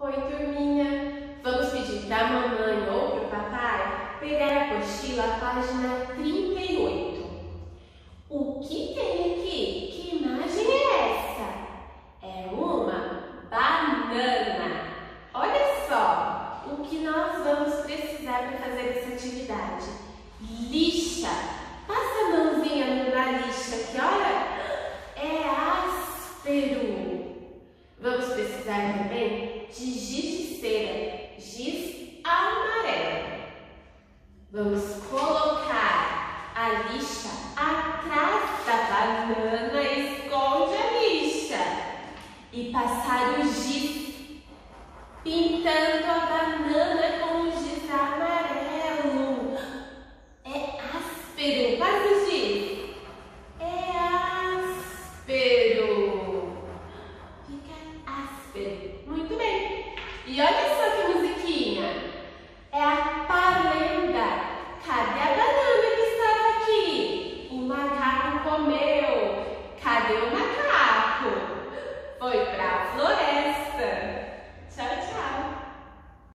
Oi, turminha! Vamos pedir para a mamãe ou para o papai pegar a apostila, página 38. O que tem aqui? Que imagem é essa? É uma banana. Olha só o que nós vamos precisar para fazer essa atividade. Lixa. Passa a mãozinha na lixa que olha, é áspero. Vamos precisar também de giz de cera, giz amarelo. Vamos colocar a lixa atrás da banana, esconde a lixa e passar o giz, pintando a banana com o giz amarelo. É áspero, faz o giz. É áspero. Fica áspero. Muito bem. E olha só